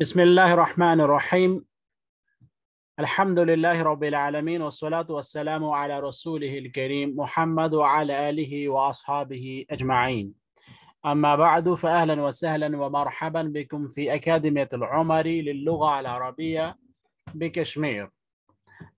بسم الله الرحمن الرحيم. الحمد لله رب العالمين والصلاة والسلام على رسوله الكريم محمد وعلى آله وأصحابه أجمعين. أما بعد فأهلا وسهلا ومرحبا بكم في أكاديمية العمري للغة العربية بكشمير.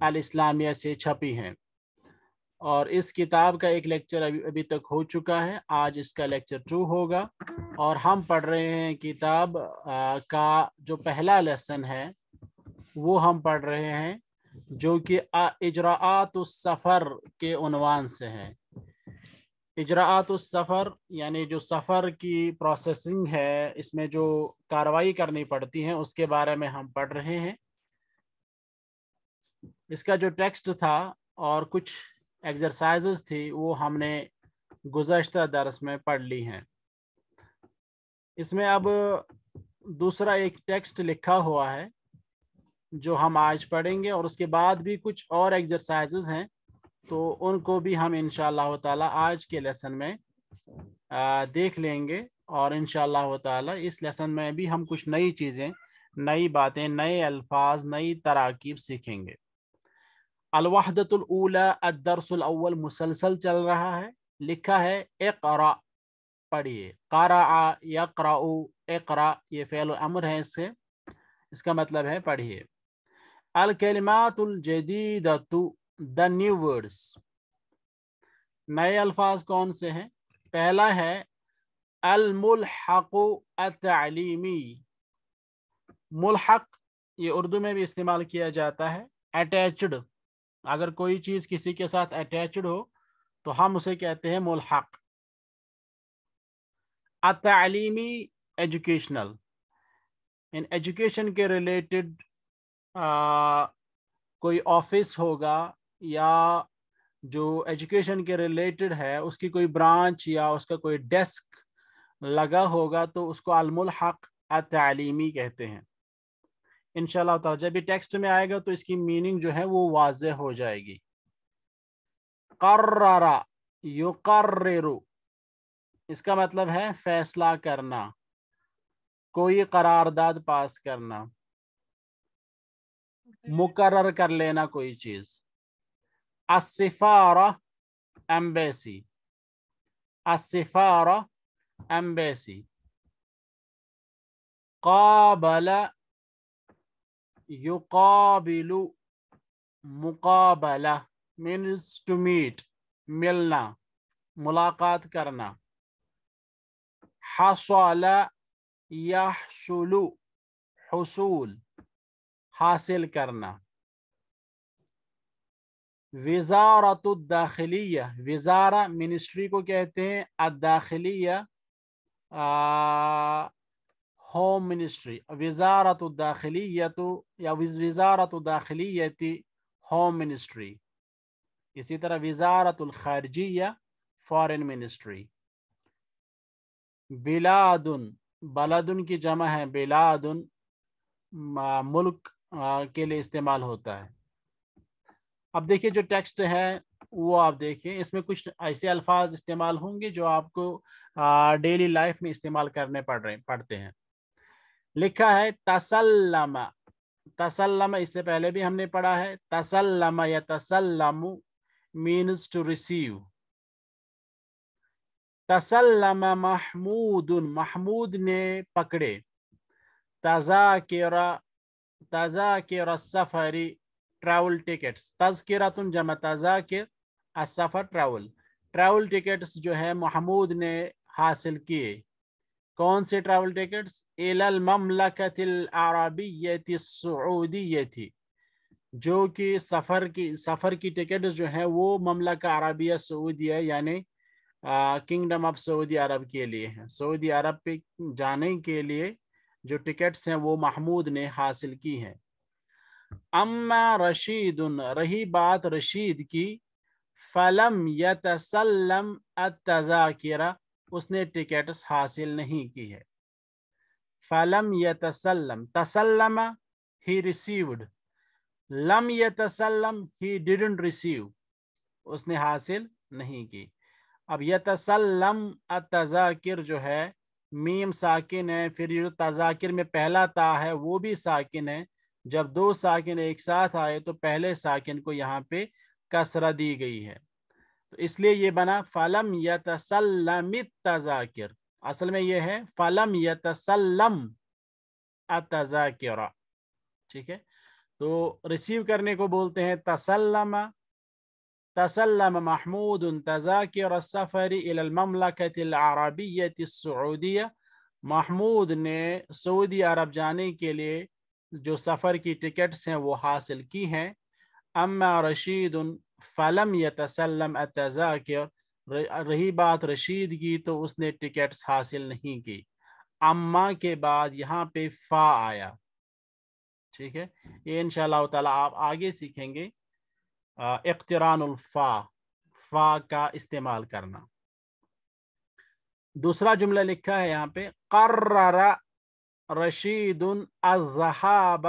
الاسلامیہ سے چھپی ہیں۔ اور اس کتاب کا ایک لیکچر ابھی ابھی تک ہو چکا ہے۔ آج اس کا لیکچر ٹو ہوگا۔ اور ہم پڑھ رہے ہیں کتاب کا جو پہلا لیسن ہے، وہ ہم پڑھ رہے ہیں، جو کہ اجراعات السفر کے عنوان سے ہے۔ اجراعات السفر یعنی جو سفر کی پروسیسنگ ہے، اس میں جو کاروائی کرنی پڑتی ہیں اس کے بارے میں ہم پڑھ رہے ہیں۔ اس کا جو ٹیکسٹ تھا اور کچھ ایکسرسائزز تھی، وہ ہم نے گزشتہ درس میں پڑھ لی ہیں۔ اس میں اب دوسرا ایک ٹیکسٹ لکھا ہوا ہے، جو ہم آج پڑھیں گے اور اس کے بعد بھی کچھ اور ایکسرسائزز ہیں۔ تو ان کو بھی ہم انشاءاللہ تعالی آج کے لیسن میں دیکھ لیں گے۔ اور انشاءاللہ تعالی اس لیسن میں بھی ہم کچھ نئی چیزیں، نئی باتیں، نئے الفاظ، نئی تراکیب سیکھیں گے۔ الوحدت الاولا الدرس الاول مسلسل چل رہا ہے، لکھا ہے اقرا پڑھیے۔ قرع یقرع اقرا یہ فعل امر ہے اس سے۔ اس کا مطلب ہے پڑھیے۔ الکلمات الجدیدت دا نیو ورڈز نئے الفاظ کون سے ہیں؟ پہلا ہے، الملحق التعلیمی۔ ملحق، یہ اردو میں بھی استعمال کیا جاتا ہے اٹیچڈ اگر کوئی چیز کسی کے ساتھ اٹیچڈ ہو، تو ہم اسے کہتے ہیں ملحق۔ التعلیمی ایجوکیشنل ان ایجوکیشن کے ریلیٹڈ کوئی آفس ہوگا یا جو ایجوکیشن کے ریلیٹڈ ہے، اس کی کوئی برانچ یا اس کا کوئی ڈیسک لگا ہوگا، تو اس کو الملحق التعلیمی کہتے ہیں۔ انشاءاللہ تعالی جب بھی ٹیکسٹ میں آئے گا تو اس کی میننگ جو ہے وہ واضح ہو جائے گی۔ قرر یقرر اس کا مطلب ہے فیصلہ کرنا کوئی قرارداد پاس کرنا۔ مقرر کر لینا کوئی چیز۔ السفارہ ایمبیسی السفارہ ایمبیسی قابل یقابل مقابلہ means to meet ملنا، ملاقات کرنا. حصل یحصل حصول، حاصل کرنا. وزارت الداخلیہ، وزارہ منسٹری کو کہتے ہیں، الداخلیہ ہوم منسٹری وزارت الداخلیت یا وزارت الداخلیتی ہوم منسٹری اسی طرح وزارت الخارجیہ فارن منسٹری بلادن بلدن کی جمع ہے. بلادن ملک کے لیے استعمال ہوتا ہے. اب دیکھیے جو ٹیکسٹ ہے، وہ آپ دیکھیں. اس میں کچھ ایسے الفاظ استعمال ہوں گے جو آپ کو ڈیلی لائف میں استعمال کرنے پڑ رہے پڑتے ہیں. لکھا ہے تسلم۔ تسلم، اس سے پہلے بھی ہم نے پڑھا ہے۔ تسلم یا تسلم مینس ٹو ریسیو تسلم محمود محمود نے پکڑے۔ تذاکرہ تذاکر سفری ٹریول ٹکٹس تذکرتن جمع، تذاکر، السفر ٹریول ٹریول ٹکٹس جو ہے محمود نے حاصل کیے۔ کون سے ٹریول ٹکٹس المملکت العربیت السعودیت جو کہ سفر کی سفر کی ٹکٹس جو ہیں وہ مملکہ عربیہ سعودیہ یعنی کنگڈم آف سعودی عرب کے لیے ہیں۔ سعودی عرب پہ جانے کے لیے جو ٹکٹس ہیں وہ محمود نے حاصل کی ہیں۔ اما رشید، رہی بات رشید کی، فلم یتسلم التذاکرہ۔ اس نے ٹکٹس حاصل نہیں کی ہے۔ فلم یتسلم تسلم، ہی ریسیوڈ لم یتسلم ہی ڈیڈنٹ ریسیو اس نے حاصل نہیں کی۔ اب یتسلم التذاکر جو ہے، میم ساکن ہے، پھر جو تذاکر میں پہلا تا ہے، وہ بھی ساکن ہے۔ جب دو ساکن ایک ساتھ آئے، تو پہلے ساکن کو یہاں پہ کسرہ دی گئی ہے۔ تو اس لیے یہ بنا فلم یتسلم التذاکر۔ اصل میں یہ ہے فلم یتسلم التذاکر۔ ٹھیک ہے؟ تو ریسیو کرنے کو بولتے ہیں تسلم تسلم محمود تذاکر السفر الى المملکت العربیت السعودیہ۔ محمود نے سعودی عرب جانے کے لیے جو سفر کی ٹکٹس ہیں وہ حاصل کی ہیں۔ اما رشید فلم یتسلم التذاکر رہی بات رشید کی تو اس نے ٹکٹس حاصل نہیں کی۔ اما کے بعد یہاں پہ فا آیا۔ ٹھیک ہے؟ یہ انشاءاللہ تعالیٰ آپ آگے سیکھیں گے۔ اقتران الفا، فا کا استعمال کرنا۔ دوسرا جملہ لکھا ہے یہاں پہ، قرر رشید الذهاب۔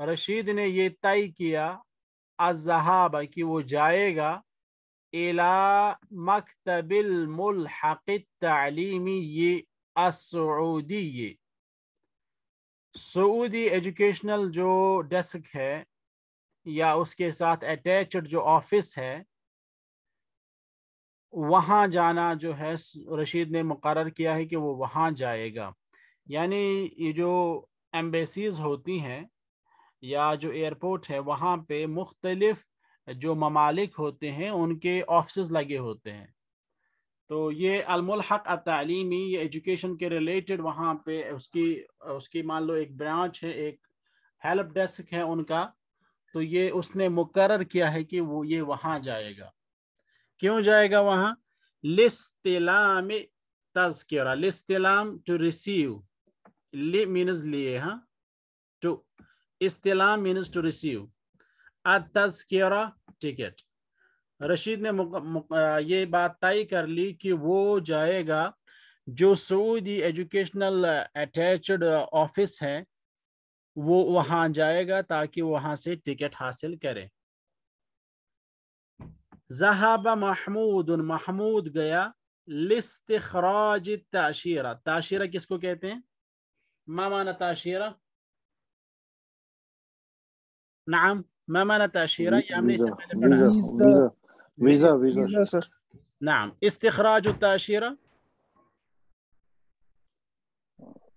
رشید نے یہ طے کیا الذهاب، کہ وہ جائے گا الى مکتب الملحق التعلیمی السعودی. سعودی ایجوکیشنل جو ڈیسک ہے یا اس کے ساتھ اٹیچڈ جو آفس ہے، وہاں جانا جو ہے، رشید نے مقرر کیا ہے کہ وہ وہاں جائے گا. یعنی یہ جو ایمبیسیز ہوتی ہیں یا جو ایئرپورٹ ہے، وہاں پہ مختلف جو ممالک ہوتے ہیں، ان کے آفسز لگے ہوتے ہیں۔ تو یہ الملحق التعلیمی، یہ ایجوکیشن کے ریلیٹڈ وہاں پہ اس کی اس کی مان لو ایک برانچ ہے، ایک ہیلپ ڈیسک ہے ان کا۔ تو یہ اس نے مقرر کیا ہے کہ وہ یہ وہاں جائے گا۔ کیوں جائے گا وہاں؟ لستلام تذکرہ، لستلام ٹو ریسیو لی مینز لیے ہاں۔ ٹو استلام مینز ٹو ریسیو التذکرہ ٹکٹ رشید نے یہ بات طے کر لی کہ وہ جائے گا جو سعودی ایجوکیشنل اٹیچڈ آفس ہے، وہ وہاں جائے گا تاکہ وہاں سے ٹکٹ حاصل کرے۔ ذہاب محمود محمود گیا لاستخراج تاشیرہ تاشیرہ کس کو کہتے ہیں؟ ما تاشیرہ نعم. ما معنى تأشيرة؟ يا يعني فيزا فيزا فيزا فيزا نعم. استخراج التأشيرة؟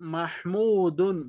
محمود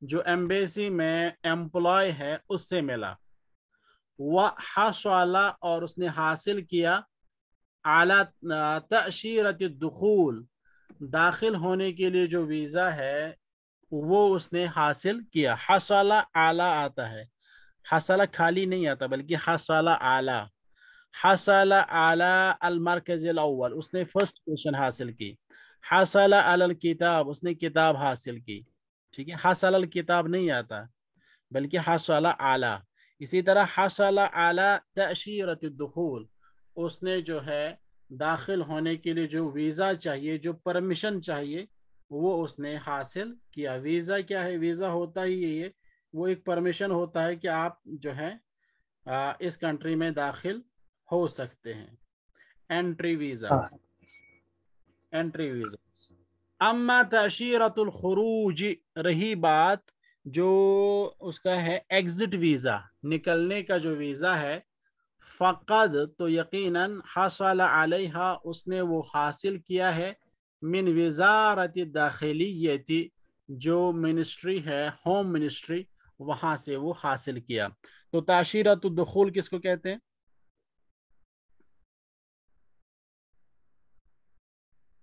جو ایمبیسی میں امپلائی ہے اس سے ملا۔ وہ وحصل اور اس نے حاصل کیا اعلی تأشیرت الدخول، داخل ہونے کے لیے جو ویزا ہے، وہ اس نے حاصل کیا۔ حصل اعلی آتا ہے۔ حصل خالی نہیں آتا، بلکہ حصل اعلی۔ حصل اعلی المرکز الاول، اس نے فرسٹ پوزیشن حاصل کی۔ حصل الکتاب اس نے کتاب حاصل کی۔ ٹھیک ہے؟ حصل الکتاب نہیں آتا بلکہ حصل اعلی۔ اسی طرح حصل اعلی تأشیرت الدخول اس نے جو ہے داخل ہونے کے لیے جو ویزا چاہیے جو پرمیشن چاہیے وہ اس نے حاصل کیا۔ ویزا کیا ہے؟ ویزا ہوتا ہی یہ وہ ایک پرمیشن ہوتا ہے کہ آپ جو ہے اس کنٹری میں داخل ہو سکتے ہیں۔ انٹری ویزا انٹری ویزا اما تشیرت الخروج، رہی بات جو اس کا ہے ایگزٹ ویزا نکلنے کا جو ویزا ہے، فقد تو یقیناً حصل علیہ اس نے وہ حاصل کیا ہے من وزارت داخلیتی جو منسٹری ہے ہوم منسٹری وہاں سے وہ حاصل کیا۔ تو تعشیرت الدخول کس کو کہتے ہیں؟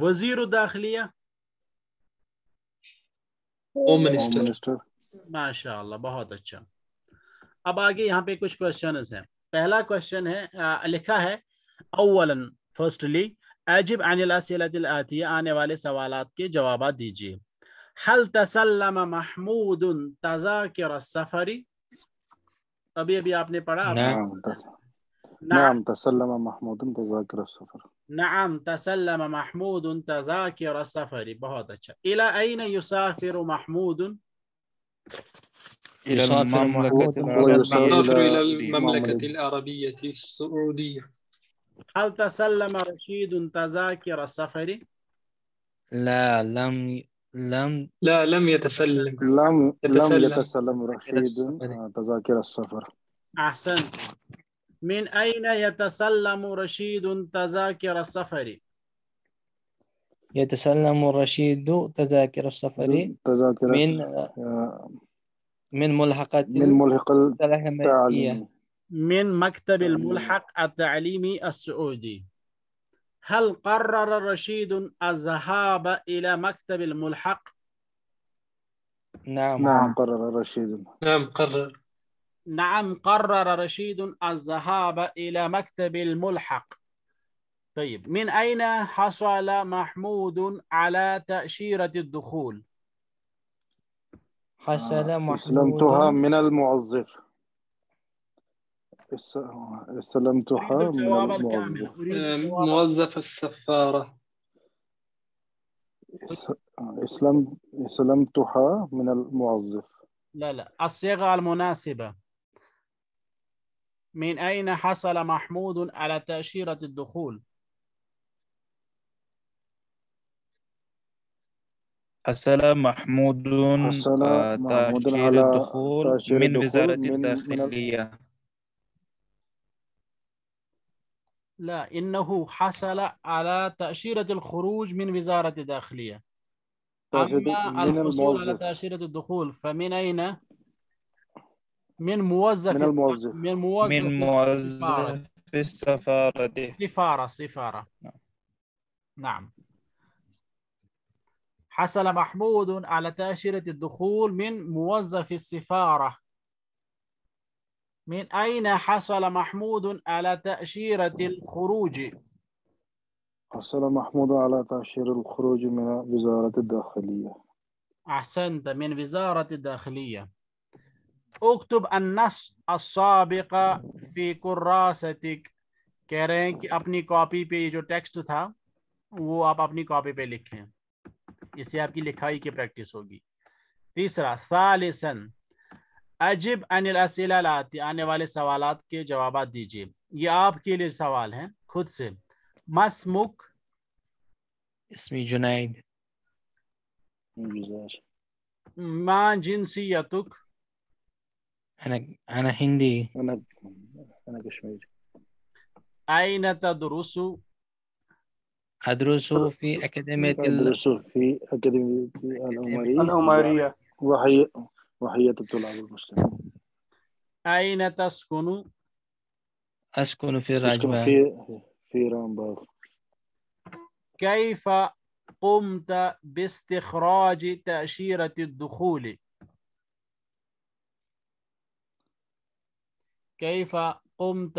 وزیر داخلیہ ماشاء اللہ بہت اچھا۔ اب آگے یہاں پہ کچھ کوشچن ہیں۔ پہلا کوشچن ہے لکھا ہے اول فرسٹلی عجب عن الاسئلہ الاتیہ آنے والے سوالات کے جوابات دیجیے حل تسلم محمود تذاکر السفری ابھی ابھی آپ نے پڑھا؟ نعم. نعم. تسلم محمود تذاكر السفر. نعم تسلم محمود تذاكر السفر بهذا الشيء إلى أين يسافر محمود؟ إلى إلى المملكة العربية السعودية. هل تسلم رشيد تذاكر السفر؟ لا لم لم لا لم يتسلم. لم يتسلم. لم يتسلم. رشيد تذاكر السفر. أحسنت. من أين يتسلم رشيد تذاكر السفر؟ يتسلم الرشيد تذاكر السفر تذاكر من آه، من ملحقة من ملحق التعليمية التعليم. من مكتب الملحق التعليمي السعودي. هل قرر رشيد الذهاب إلى مكتب الملحق؟ نعم. نعم قرر رشيد. نعم قرر. نعم قرر رشيد الذهاب إلى مكتب الملحق. طيب من أين حصل محمود على تأشيرة الدخول؟ حصل آه، استلمتها محمود من الموظف استلمتها من الموظف أريد آه، الجواب موظف السفارة. اس- اسلم استلمتها من الموظف لا لا الصيغة المناسبة. من أين حصل محمود على تأشيرة الدخول؟ حصل محمود حصل آه، محمود تأشير على الدخول تأشير من الدخول وزارة من- من ال- الداخلية لا إنه حصل على تأشيرة الخروج من وزارة الداخلية تأشيرة أما الحصول على تأشيرة الدخول فمن أين؟ من موظف من الموظف. من موظف من السفارة موظف السفارة سفارة سفارة. نعم. نعم. حصل محمود على تأشيرة الدخول من موظف السفارة. من أين حصل محمود على تأشيرة الخروج؟ حصل محمود على تأشير الخروج من وزارة الداخلية. أحسنت من وزارة الداخلية. اكتب النص السابق في كراستك کہہ رہے ہیں کہ اپنی کاپی پہ یہ جو ٹیکسٹ تھا وہ آپ اپنی کاپی پہ لکھیں۔ اس سے آپ کی لکھائی کی پریکٹس ہوگی۔ تیسرا ثالثا عجب عن الاسئلہ الآتی آنے والے سوالات کے جوابات دیجیے یہ آپ کے لیے سوال ہیں خود سے۔ مسمک۔ اسمي جنيد جزاش. ما جنسیتک۔ أنا أنا هندي. أنا أنا كشميري. أين تدرس؟ أدرس في أكاديمية ال... أدرس في أكاديمية العمرية العمرية وهي وهي الطلاب المسلمين أين تسكن؟ أسكن في أسكن الراجبة في في رامباغ كيف قمت باستخراج تأشيرة الدخول؟ كيف قمت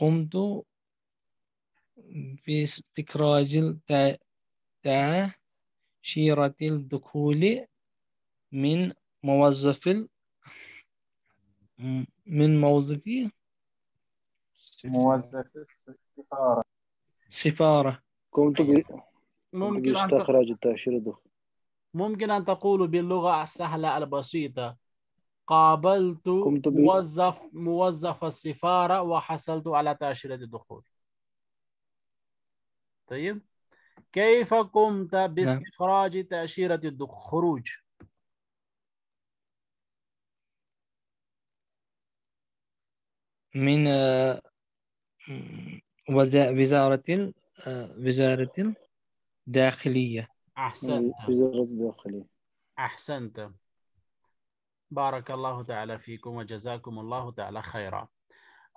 قمت باستخراج تأشيرة الدخول من موظف من موظف موظف السفارة سفارة. قمت ممكن أن ت- باستخراج التأشيرة الدخول ممكن أن تقول باللغة السهلة البسيطة قابلت موظف موظف السفارة وحصلت على تأشيرة الدخول طيب. كيف قمت باستخراج تأشيرة الخروج من آه، وزارة آه، وزارة داخلية. أحسنت. يعني وزارة الداخلية. أحسنت. بارك الله تعالى فيكم وجزاكم الله تعالى خيرا.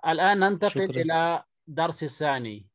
الآن ننتقل شكرا. إلى درس ثاني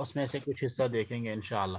اس میں سے کچھ حصہ دیکھیں گے انشاءاللہ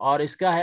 اور اس کا ہے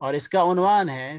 اور اس کا عنوان ہے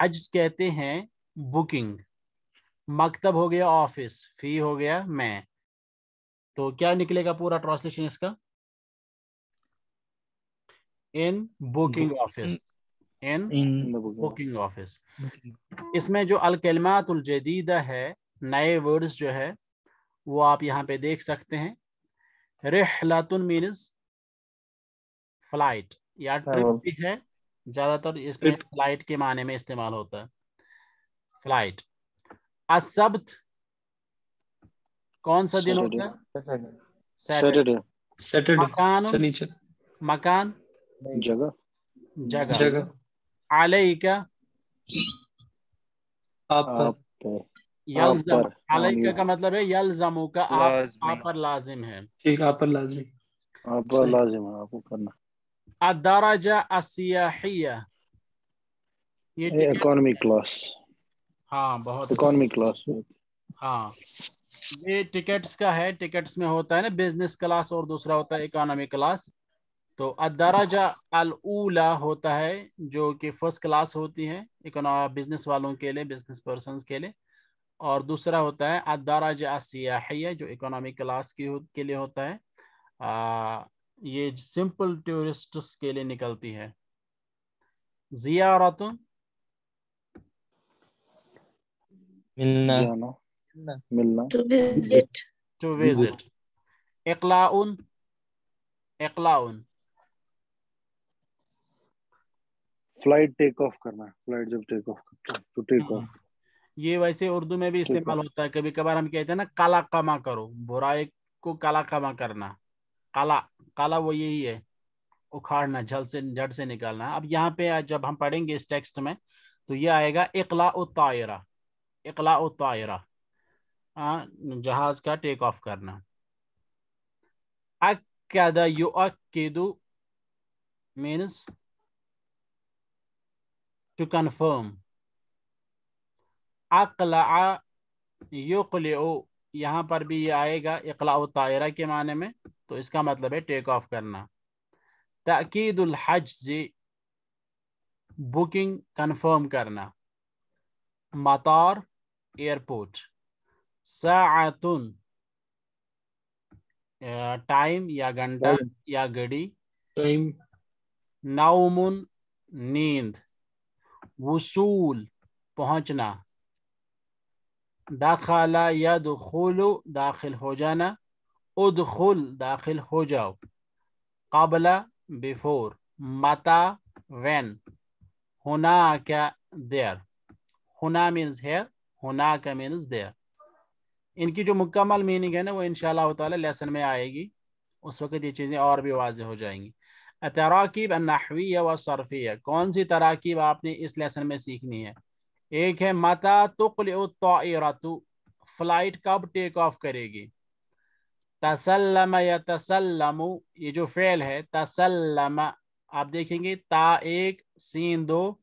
حج کہتے ہیں بکنگ مکتب ہو گیا آفس فی ہو گیا میں. تو کیا نکلے گا پورا ٹرانسلیشن اس کا؟ In booking office in booking office اس میں جو الکلمات الجدیدہ ہے نئے ورڈز جو ہے وہ آپ یہاں پہ دیکھ سکتے ہیں. رحلات مینز فلائٹ یا ٹرپ بھی ہے زیادہ تر اس میں فلائٹ کے معنی میں استعمال ہوتا ہے۔ فلائٹ۔ السبت کون سا دن ہوتا ہے؟ سیٹرڈے۔ سیٹرڈے۔ مکان۔ مکان۔ جگہ۔ جگہ۔ جگہ۔ علیہ کا ہاں، آپ یلزم۔ علیہ کا مطلب ہے یلزمو کا۔ آپ پر لازم ہے۔ ٹھیک آپ پر لازم آپ پر لازم ہے آپ کو کرنا۔ الدرجہ السیاحیہ یہ اکانومی کلاس ہاں بہت اکانومی کلاس ہاں۔ یہ ٹکٹس کا ہے ٹکٹس میں ہوتا ہے نا بزنس کلاس اور دوسرا ہوتا ہے اکانومی کلاس تو الدرجہ الاولا ہوتا ہے جو کہ فرسٹ کلاس ہوتی ہے بزنس والوں کے لیے بزنس پرسنز کے لیے۔ اور دوسرا ہوتا ہے الدرجہ السیاحیہ جو اکانومی کلاس کی کے لیے ہوتا ہے۔ یہ سمپل ٹورسٹس کے لیے نکلتی ہے۔ زیارت۔ ملنا۔ ملنا۔ ٹو وزٹ ٹو اقلاؤن اقلاؤن فلائٹ ٹیک آف کرنا فلائٹ جب ٹیک آف کرتا تو ٹیک آف یہ ویسے اردو میں بھی استعمال ہوتا ہے۔ کبھی کبھار ہم کہتے ہیں نا کالا کما کرو۔ برائی کو کالا کما کرنا۔ کالا کالا وہ یہی ہے، اکھاڑنا، جھل سے جڑ سے نکالنا۔ اب یہاں پہ جب ہم پڑھیں گے اس ٹیکسٹ میں تو یہ آئے گا اقلاع الطائرہ اقلاع الطائرہ۔ جہاز کا ٹیک آف کرنا۔ اکد یؤکد مینس ٹو کنفرم اقلع یقلع یہاں پر بھی یہ آئے گا اقلاع طائرہ کے معنی میں تو اس کا مطلب ہے ٹیک آف کرنا۔ تاکید الحجز بکنگ کنفرم کرنا۔ مطار ایئرپورٹ ساعتن ٹائم یا گھنٹہ یا گڑی نومن نیند۔ وصول پہنچنا۔ داخلہ یا داخل ہو جانا ادخل داخل ہو جاؤ۔ قبل بفور متا وین ہونا کیا دیر ہونا مینز ہیر ہونا کا مینز دیر ان کی جو مکمل میننگ ہے نا، وہ انشاءاللہ اللہ تعالی لیسن میں آئے گی۔ اس وقت یہ چیزیں اور بھی واضح ہو جائیں گی۔ تراکیب النحویہ و صرفیہ کون سی تراکیب آپ نے اس لیسن میں سیکھنی ہے؟ ایک ہے، متا تقل الطائرہ فلائٹ کب ٹیک آف کرے گی؟ تسلم یا تسلم یہ جو فعل ہے، تسلم، آپ دیکھیں گے، تا ایک، سین دو،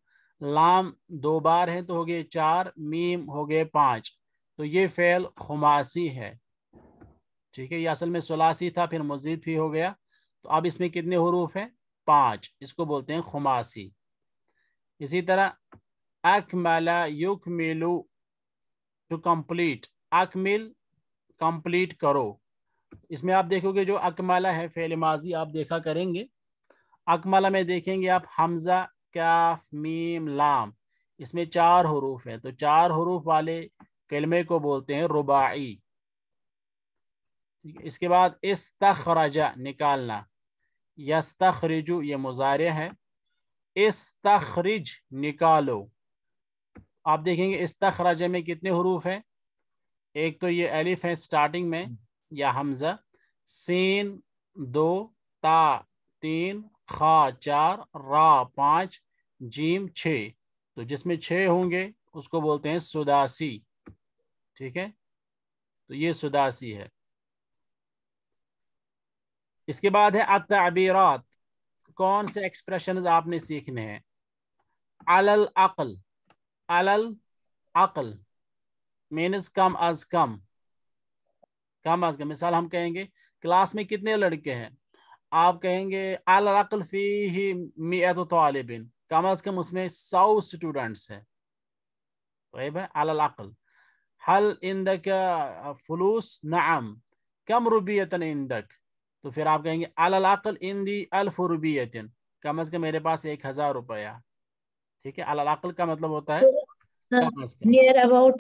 لام دو بار ہیں تو ہو گئے چار، میم ہو گئے پانچ، تو یہ فعل خماسی ہے۔ ٹھیک ہے، یہ اصل میں سلاسی تھا، پھر مزید بھی ہو گیا۔ تو اب اس میں کتنے حروف ہیں؟ پانچ، اس کو بولتے ہیں خماسی۔ اسی طرح Akmala یکملو to complete. Akmal complete کرو. اس میں آپ دیکھو گے جو اکملا ہے، فعل ماضی آپ دیکھا کریں گے۔ اکملا میں دیکھیں گے آپ حمزہ، کاف، میم، لام۔ اس میں چار حروف ہیں۔ تو چار حروف والے کلمے کو بولتے ہیں رباعی۔ اس کے بعد استخرج، نکالنا۔ یستخرجو یہ مزارع ہے۔ استخرج، نکالو۔ آپ دیکھیں گے استخراج میں کتنے حروف ہیں؟ ایک تو یہ الف ہے سٹارٹنگ میں یا حمزہ سین دو تا تین خا چار را پانچ جیم چھ۔ تو جس میں چھ ہوں گے اس کو بولتے ہیں سداسی۔ ٹھیک ہے؟ تو یہ سداسی ہے۔ اس کے بعد ہے التعبیرات۔ کون سے ایکسپریشنز آپ نے سیکھنے ہیں؟ علل علل، عقل مینز کم از کم۔ کم از کم، مثال ہم کہیں گے، کلاس میں کتنے لڑکے ہیں؟ آپ کہیں گے، العقل فی ہی میت طالبین کم از کم اس میں سو اسٹوڈنٹس ہیں۔ طيب العقل۔ هل عندك فلوس؟ نعم۔ کم روبیت عندك۔ تو پھر آپ کہیں گے العقل عندي الف روبیت کم از کم میرے پاس ایک ہزار روپیہ۔ ٹھیک ہے العقل کا مطلب ہوتا ہے near about,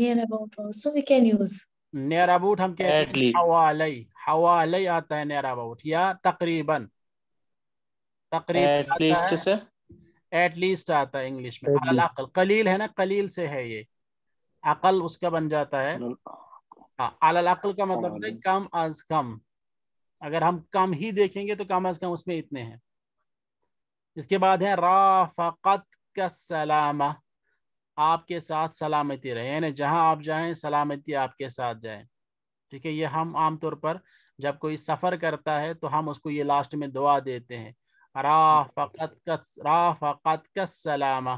near about also we can use. Near about ہم کہتے ہیں. حوالی حوالی آتا ہے نیئر اباؤٹ یا تقریباً۔ تقریباً ایٹ لیسٹ ہے۔ سے؟ ایٹ لیسٹ آتا ہے انگلش میں. العقل قلیل ہے نا قلیل سے ہے یہ۔ عقل اس کا بن جاتا ہے۔ ہاں العقل کا مطلب ہے. کم از کم۔ اگر ہم کم ہی دیکھیں گے تو کم از کم اس میں اتنے ہیں۔ اس کے بعد ہے رافقت کا سلامہ، آپ کے ساتھ سلامتی رہے یعنی جہاں آپ جائیں سلامتی آپ کے ساتھ جائیں۔ ٹھیک ہے، یہ ہم عام طور پر جب کوئی سفر کرتا ہے تو ہم اس کو یہ لاسٹ میں دعا دیتے ہیں۔ رافقت کا رافقت کا سلامہ،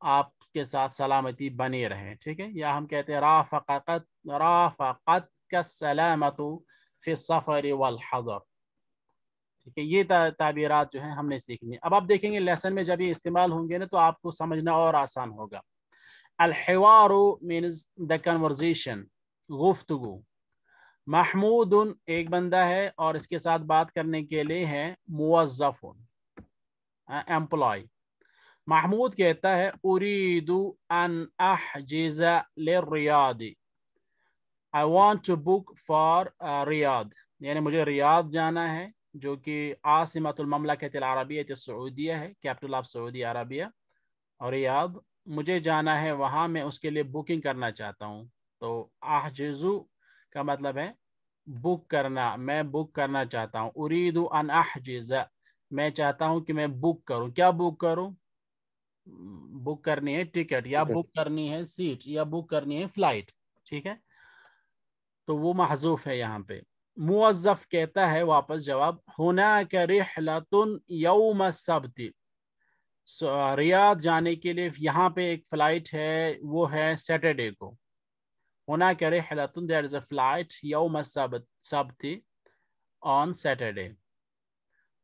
آپ کے ساتھ سلامتی بنی رہے ٹھیک ہے، یا ہم کہتے ہیں رافقت رافقت کا سلامت فی السفر والحضر۔ ٹھیک ہے یہ تعبیرات جو ہیں ہم نے سیکھنی اب آپ دیکھیں گے لیسن میں جب یہ استعمال ہوں گے نا تو آپ کو سمجھنا اور آسان ہوگا۔ الحوار means the conversation گفتگو۔ محمود ایک بندہ ہے اور اس کے ساتھ بات کرنے کے لیے ہے موظف امپلائی محمود کہتا ہے اريد ان احجز للریاض I want to book for uh, ریاض یعنی مجھے ریاض جانا ہے۔ جو کہ عاصمت المملکت العربیت السعودیہ ہے کیپٹل آف سعودی عربیہ اور ریاض مجھے جانا ہے وہاں میں اس کے لیے بکنگ کرنا چاہتا ہوں. تو احجزو کا مطلب ہے بک کرنا میں بک کرنا چاہتا ہوں. اريد ان احجز میں چاہتا ہوں کہ میں بک کروں. کیا بک کروں؟ بک کرنی ہے ٹکٹ یا. بک کرنی ہے سیٹ یا بک کرنی ہے فلائٹ ٹھیک ہے؟ تو وہ محذوف ہے یہاں پہ. موظف کہتا ہے واپس جواب هناك رحلة یوم السبت. ریاض جانے کے لیے یہاں پہ ایک فلائٹ ہے، وہ ہے سیٹرڈے کو۔ هناك رحلة there is a flight يوم السبت، سبت on Saturday.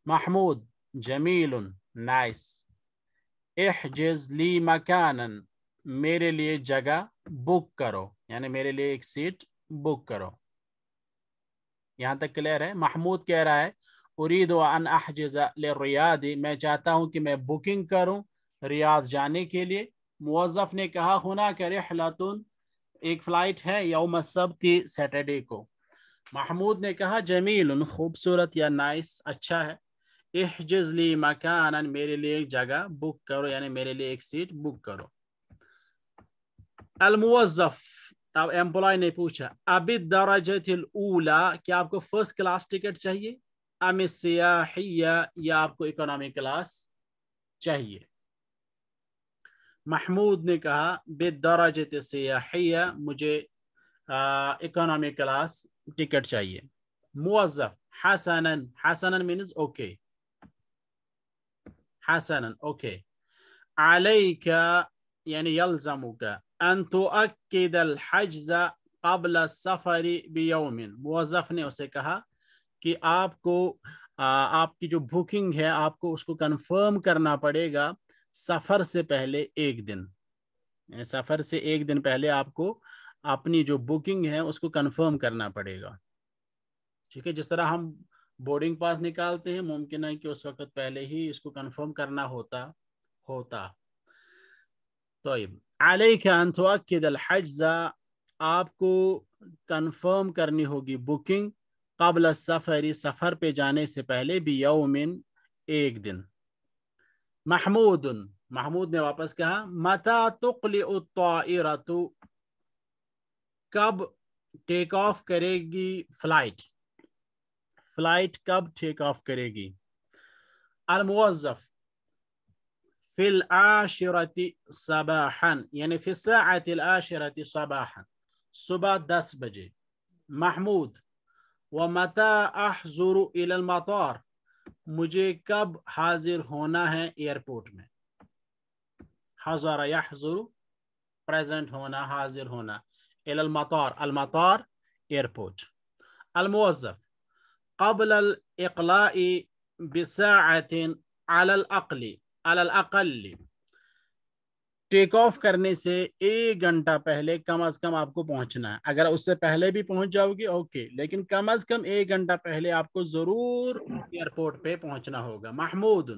محمود جمیل نائس احجز لی مکانا میرے لیے جگہ بک کرو. یعنی میرے لیے ایک سیٹ بک کرو۔ یہاں تک کلیئر ہے؟ محمود کہہ رہا ہے، اريد ان احجز للریاض میں چاہتا ہوں کہ میں بکنگ کروں ریاض جانے کے لیے۔ موظف نے کہا ہونا کہ رحلتن ایک فلائٹ ہے یوم السبت سیٹرڈے کو. محمود نے کہا، جمیل، خوبصورت یا نائس اچھا ہے۔ احجز لی مکانا میرے لیے ایک جگہ بک کرو یعنی میرے لیے ایک سیٹ بک کرو۔ الموظف اب امپلائی نے پوچھا۔ اب درجت الاولا، کیا آپ کو فرسٹ کلاس ٹکٹ چاہیے؟ ام سیاحیہ، یا آپ کو اکنامی کلاس چاہیے؟ محمود نے کہا بدرجت سیاحیہ، مجھے اکنامی کلاس ٹکٹ چاہیے۔ موظف، حسنا حسنا means okay. حسنا، okay. عليك يعني یعنی يلزمك أن تؤكد الحجز قبل السفر بيوم. موظف نے اسے کہا کہ آپ کو آپ کی جو بکنگ ہے، آپ کو اس کو کنفرم کرنا پڑے گا سفر سے پہلے ایک دن. یعنی سفر سے ایک دن پہلے آپ کو اپنی جو بکنگ ہے، اس کو کنفرم کرنا پڑے گا. ٹھیک ہے؟ جس طرح ہم بورڈنگ پاس نکالتے ہیں، ممکن ہے کہ اس وقت پہلے ہی اس کو کنفرم کرنا ہوتا ہوتا. طيب. علیہ ان تؤکد الحجز، آپ کو کنفرم کرنی ہوگی بکنگ قبل سفری سفر پہ جانے سے پہلے بھی یومن ایک دن۔ محمود محمود نے واپس کہا متا تقلع الطائرۃ کب ٹیک آف کرے گی فلائٹ فلائٹ کب ٹیک آف کرے گی؟ الموظف في العاشرة صباحا يعني في الساعة العاشرة صباحا. صبح دس بجي. محمود ومتى أحضر إلى المطار؟ مجھے کب حاضر ہونا ہے ایئرپورٹ میں. حضر يحضر present ہونا حاضر ہونا إلى المطار. المطار airport. الموظف قبل الإقلاء بساعة على الأقل. الاقل ٹیک آف کرنے سے ایک گھنٹہ پہلے کم از کم آپ کو پہنچنا ہے۔ اگر اس سے پہلے بھی پہنچ جاؤ گے اوکے لیکن کم از کم ایک گھنٹہ پہلے آپ کو ضرور ایئرپورٹ پہ پہنچنا ہوگا۔ محمود،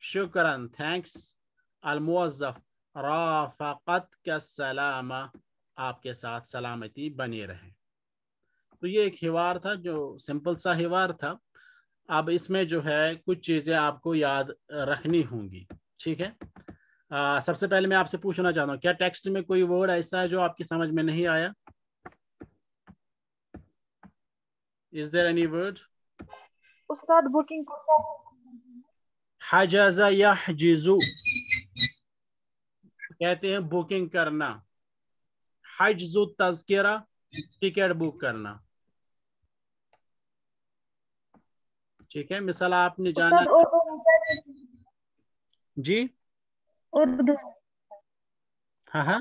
شکراً تھینکس الموظف، رافقت کا سلام آپ کے ساتھ سلامتی بنی رہے۔ تو یہ ایک ہیوار تھا جو سمپل سا ہیوار تھا۔ اب اس میں جو ہے کچھ چیزیں آپ کو یاد رکھنی ہوں گی ٹھیک ہے؟ سب سے پہلے میں آپ سے پوچھنا چاہتا ہوں کیا ٹیکسٹ میں کوئی ورڈ ایسا ہے جو آپ کی سمجھ میں نہیں آیا؟ از دیر اینی ورڈ استاد بکنگ یا حجیزو کہتے ہیں بکنگ کرنا حجزو تذکرہ ٹکٹ بک کرنا۔ ٹھیک ہے مثال آپ نے جانا جی؟ اردو۔ ہاں ہاں۔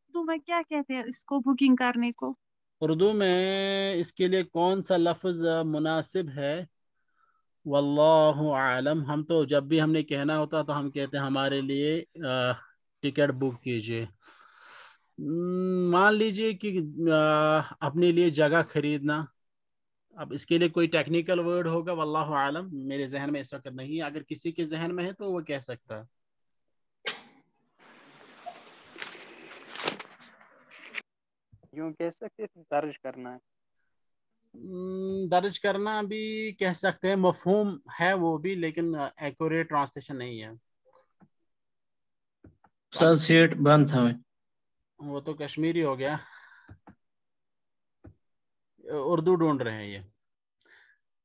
اردو میں کیا کہتے ہیں اس کو بکنگ کرنے کو؟ اردو میں اس کے لیے کون سا لفظ مناسب ہے؟ واللہ عالم ہم تو جب بھی ہم نے کہنا ہوتا تو ہم کہتے ہیں ہمارے لیے ٹکٹ بک کیجیے مان لیجیے کہ اپنے لیے جگہ خریدنا۔ اب اس کے لیے کوئی ٹیکنیکل ورڈ ہوگا واللہ عالم میرے ذہن میں اس وقت نہیں اگر کسی کے ذہن میں ہے تو وہ کہہ سکتا ہے۔ یوں کہہ سکتے درج کرنا ہے۔ درج کرنا بھی کہہ سکتے ہیں مفہوم ہے وہ بھی لیکن ایکوریٹ ٹرانسلیشن نہیں ہے۔ سیٹ بند تھا۔ میں وہ تو کشمیری ہو گیا۔ اردو ڈھونڈ رہے ہیں یہ۔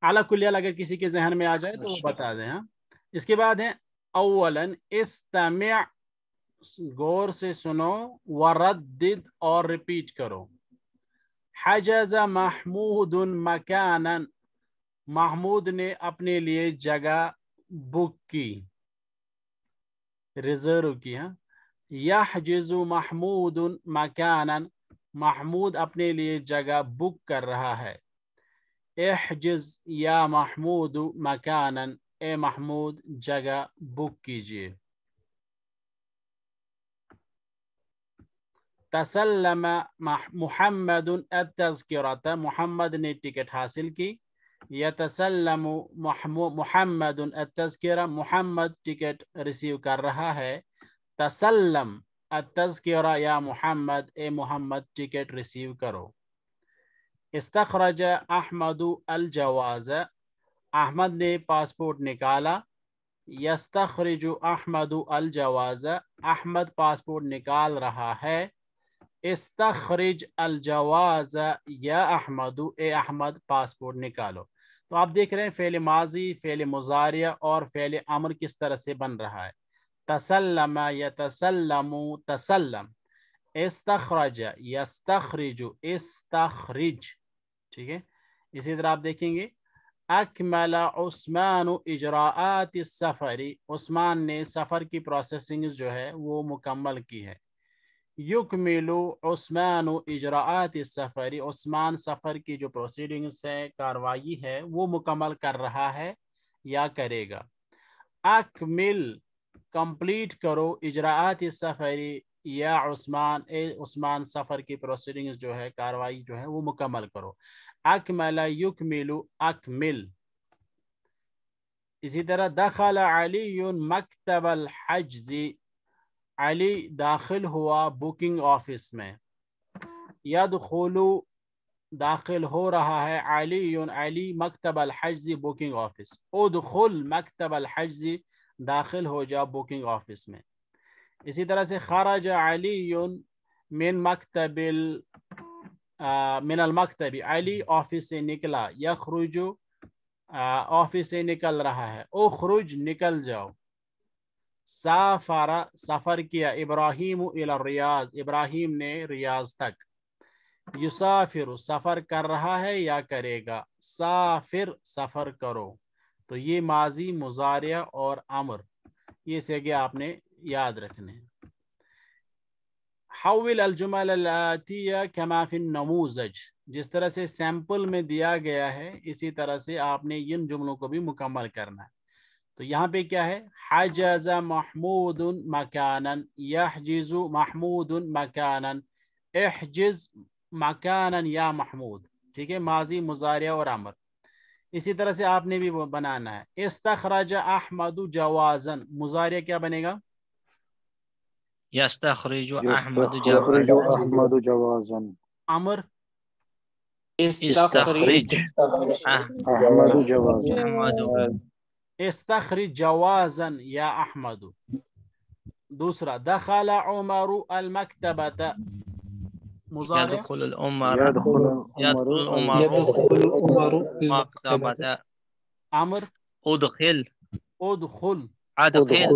اعلیٰ کلیال اگر کسی کے ذہن میں آ جائے تو وہ اچھا۔ بتا دیں ہاں۔ اس کے بعد ہیں اولن استمع غور سے سنو وردد اور ریپیٹ کرو۔ حجز محمود مکانا محمود نے اپنے لیے جگہ بک کی ریزرو کی ہاں۔ یحجز محمود مکانا، محمود اپنے لیے جگہ بک کر رہا ہے۔ احجز یا محمود مکانا، اے محمود، جگہ بک کیجیے تسلم محمد التذکرات محمد نے ٹکٹ حاصل کی۔ یا محمد التذکرہ محمد ٹکٹ ریسیو کر رہا ہے۔ تسلم، التذکرہ، یا محمد، اے محمد، ٹکٹ ریسیو کرو۔ استخرج احمد الجواز، احمد نے پاسپورٹ نکالا۔ یستخرج احمد الجواز، احمد پاسپورٹ نکال رہا ہے۔ استخرج الجواز، یا احمد، اے احمد، پاسپورٹ نکالو۔ تو آپ دیکھ رہے ہیں فعل ماضی، فعل مزاریہ اور فعل امر کس طرح سے بن رہا ہے۔ تسلم یتسلم تسلم. استخرج یستخرج استخرج. ٹھیک ہے؟ اسی طرح آپ دیکھیں گے، اکمل عثمان اجراعات سفری عثمان نے سفر کی پروسیسنگ جو ہے، وہ مکمل کی ہے. یکمل عثمان اجراعات سفری عثمان سفر کی جو پروسیڈنگز ہے، کاروائی ہے، وہ مکمل کر رہا ہے یا کرے گا. اکمل کمپلیٹ کرو اجراعات سفری یا عثمان، اے عثمان سفر کی پروسیڈنگز جو ہے، کاروائی جو ہے، وہ مکمل کرو۔ اکمل یکملو اکمل۔ اسی طرح دخل علی مکتب الحجز۔ علی داخل ہوا بکنگ آفس میں۔ یدخلو داخل ہو رہا ہے علی علی مکتب الحجز بکنگ آفس ادخل مکتب الحجز۔ داخل ہو جا بکنگ آفس میں۔ اسی طرح سے خارج علی من مکتب من المکتب، علی آفس سے نکلا، یخرج آفس سے نکل رہا ہے۔ او خروج نکل جاؤ۔ سافر، سفر کیا۔ ابراہیم الریاض، ابراہیم نے ریاض تک۔ یسافر، سفر کر رہا ہے یا کرے گا؟ سافر، سفر کرو۔ تو یہ ماضی مزاریہ اور امر، یہ سیگے آپ نے یاد رکھنے حول الجمل الاتیہ کما فی النموزج جس طرح سے سیمپل میں دیا گیا ہے، اسی طرح سے آپ نے ان جملوں کو بھی مکمل کرنا ہے۔ تو یہاں پہ کیا ہے؟ حجز محمود مکانا، یحجز محمود مکانا، احجز مکانا یا محمود۔ ٹھیک ہے؟ ماضی مزاریہ اور امر۔ اسی طرح سے آپ نے بھی بنانا ہے۔ استخراج احمد جوازن مضارع کیا بنے گا؟ یستخرج احمد احمد جوازن امر؟ استخرج احمد جوازن استخرج جوازن یا احمد۔ دوسرا دخل عمر المکتبت مضارع يدخل الأمر. يدخل الأمر. يدخل الأمر. عمر أدخل. أدخل. أدخل.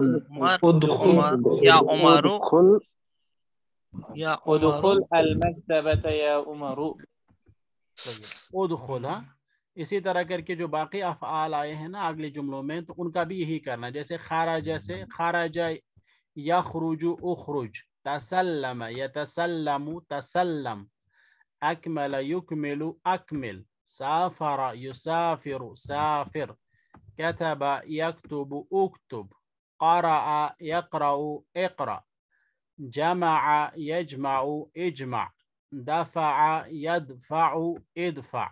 أدخل. يا عمر. يا أدخل المكتبة يا عمر. اسی طرح کر کے جو باقی افعال آئے ہیں نا اگلے جملوں میں تو ان کا بھی یہی کرنا جیسے خارا جیسے خارا جائے یا خروج اخروج تسلم يتسلم تسلم. أكمل يكمل أكمل. سافر يسافر سافر. كتب يكتب أكتب. قرأ يقرأ اقرأ. جمع يجمع اجمع. دفع يدفع ادفع.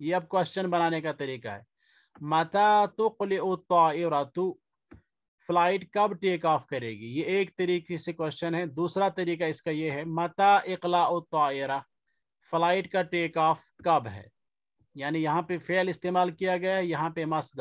یہ اب کوشچن بنانے کا طریقہ ہے۔ متا تو فلائٹ کب ٹیک آف کرے گی؟ یہ ایک طریقے سے کوشچن ہے۔ دوسرا طریقہ اس کا یہ ہے متا اقلاع الطائرہ فلائٹ کا ٹیک آف کب ہے؟ یعنی یہاں پہ فعل استعمال کیا گیا ہے، یہاں پہ مسد